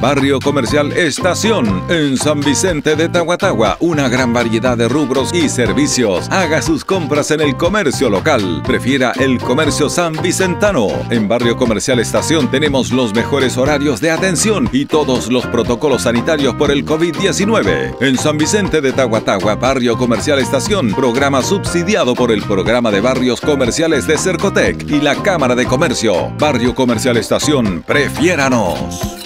Barrio Comercial Estación, en San Vicente de Tahuatahua, una gran variedad de rubros y servicios. Haga sus compras en el comercio local. Prefiera el comercio san vicentano. En Barrio Comercial Estación tenemos los mejores horarios de atención y todos los protocolos sanitarios por el COVID-19. En San Vicente de Tahuatahua, Barrio Comercial Estación, programa subsidiado por el Programa de Barrios Comerciales de Cercotec y la Cámara de Comercio. Barrio Comercial Estación, prefiéranos.